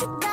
축하.